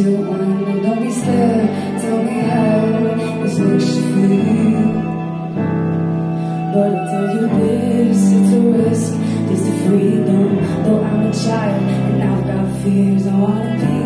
what you don't be scared, tell me how this makes you feel. But I tell you this, it's a risk, it's a freedom. Though I'm a child and I've got fears, I wanna be